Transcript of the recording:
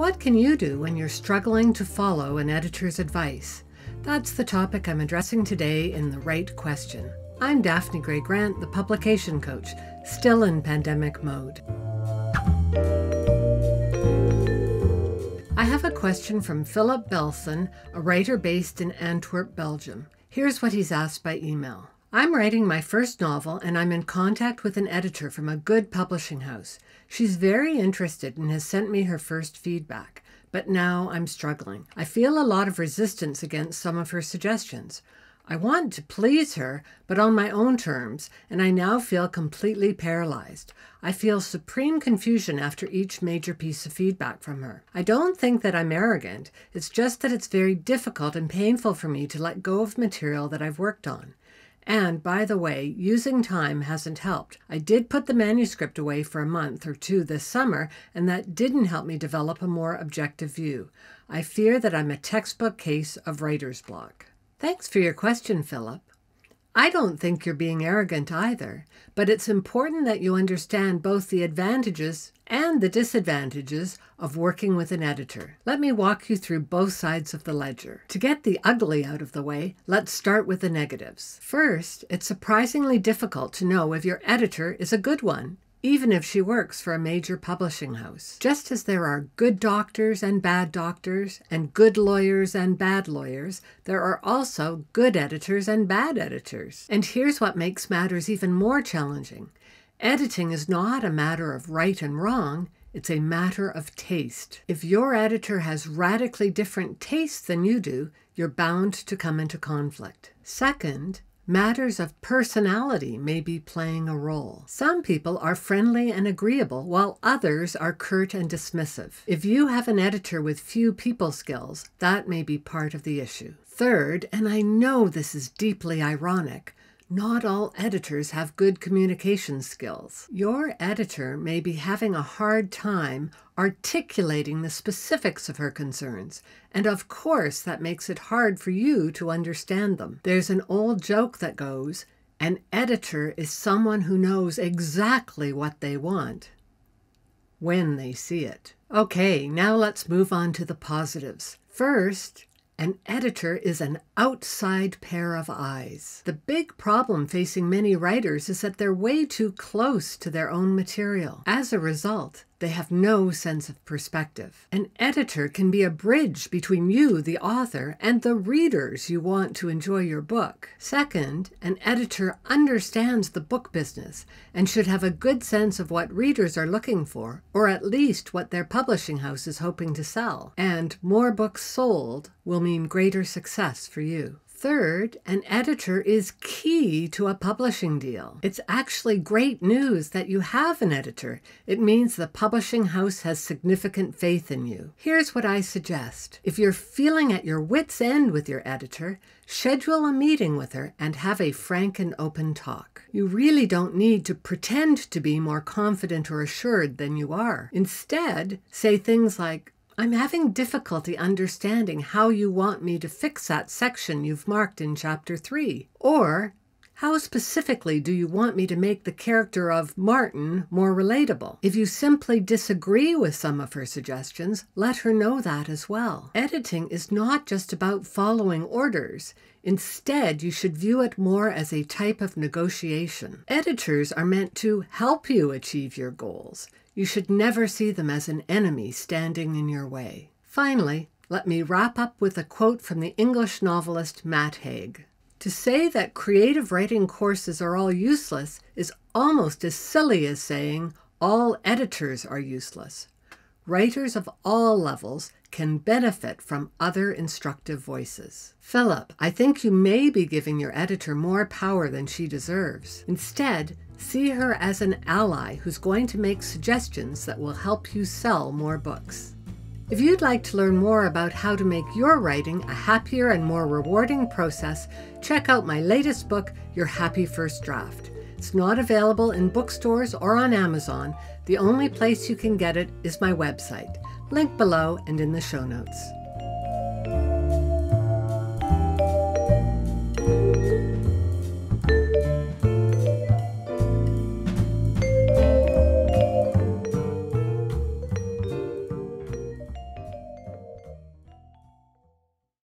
What can you do when you're struggling to follow an editor's advice? That's the topic I'm addressing today in The Write Question. I'm Daphne Gray Grant, the publication coach, still in pandemic mode. I have a question from Philip Belson, a writer based in Antwerp, Belgium. Here's what he's asked by email. I'm writing my first novel and I'm in contact with an editor from a good publishing house. She's very interested and has sent me her first feedback, but now I'm struggling. I feel a lot of resistance against some of her suggestions. I want to please her, but on my own terms, and I now feel completely paralyzed. I feel supreme confusion after each major piece of feedback from her. I don't think that I'm arrogant, it's just that it's very difficult and painful for me to let go of material that I've worked on. And by the way, using time hasn't helped. I did put the manuscript away for a month or two this summer, and that didn't help me develop a more objective view. I fear that I'm a textbook case of writer's block. Thanks for your question, Philip. I don't think you're being arrogant either, but it's important that you understand both the advantages and the disadvantages of working with an editor. Let me walk you through both sides of the ledger. To get the ugly out of the way, let's start with the negatives. First, it's surprisingly difficult to know if your editor is a good one even if she works for a major publishing house. Just as there are good doctors and bad doctors, and good lawyers and bad lawyers, there are also good editors and bad editors. And here's what makes matters even more challenging editing is not a matter of right and wrong. It's a matter of taste. If your editor has radically different tastes than you do, you're bound to come into conflict. Second, Matters of personality may be playing a role. Some people are friendly and agreeable, while others are curt and dismissive. If you have an editor with few people skills, that may be part of the issue. Third, and I know this is deeply ironic, not all editors have good communication skills. Your editor may be having a hard time articulating the specifics of her concerns, and of course that makes it hard for you to understand them. There's an old joke that goes, an editor is someone who knows exactly what they want when they see it. Okay, now let's move on to the positives. First, an editor is an outside pair of eyes. The big problem facing many writers is that they're way too close to their own material. As a result, they have no sense of perspective. An editor can be a bridge between you, the author, and the readers you want to enjoy your book. Second, an editor understands the book business and should have a good sense of what readers are looking for, or at least what their publishing house is hoping to sell. And more books sold will mean greater success for you. Third, an editor is key to a publishing deal. It's actually great news that you have an editor. It means the publishing house has significant faith in you. Here's what I suggest. If you're feeling at your wits' end with your editor, schedule a meeting with her and have a frank and open talk. You really don't need to pretend to be more confident or assured than you are. Instead, say things like, I'm having difficulty understanding how you want me to fix that section you've marked in Chapter 3. Or, how specifically do you want me to make the character of Martin more relatable? If you simply disagree with some of her suggestions, let her know that as well. Editing is not just about following orders. Instead, you should view it more as a type of negotiation. Editors are meant to help you achieve your goals. You should never see them as an enemy standing in your way. Finally, let me wrap up with a quote from the English novelist Matt Haig. To say that creative writing courses are all useless is almost as silly as saying all editors are useless. Writers of all levels can benefit from other instructive voices. Philip, I think you may be giving your editor more power than she deserves. Instead, see her as an ally who's going to make suggestions that will help you sell more books. If you'd like to learn more about how to make your writing a happier and more rewarding process, check out my latest book, Your Happy First Draft. It's not available in bookstores or on Amazon. The only place you can get it is my website. Link below and in the show notes.